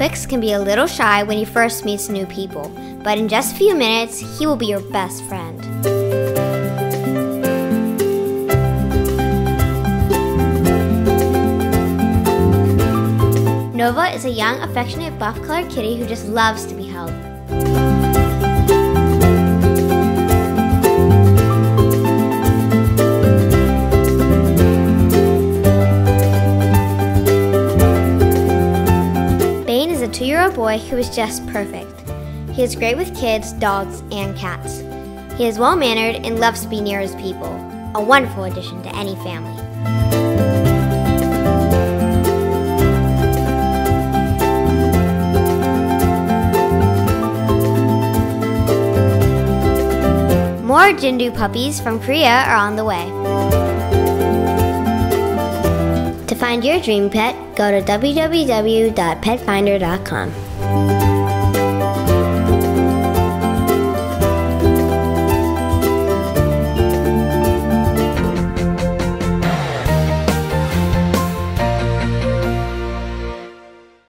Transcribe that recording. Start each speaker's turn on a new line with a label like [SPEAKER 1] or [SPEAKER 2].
[SPEAKER 1] Twix can be a little shy when he first meets new people, but in just a few minutes, he will be your best friend. Nova is a young, affectionate buff colored kitty who just loves to be held. Two year old boy who is just perfect. He is great with kids, dogs, and cats. He is well mannered and loves to be near his people, a wonderful addition to any family. More Jindo puppies from Korea are on the way. To find your dream pet, go to www.petfinder.com.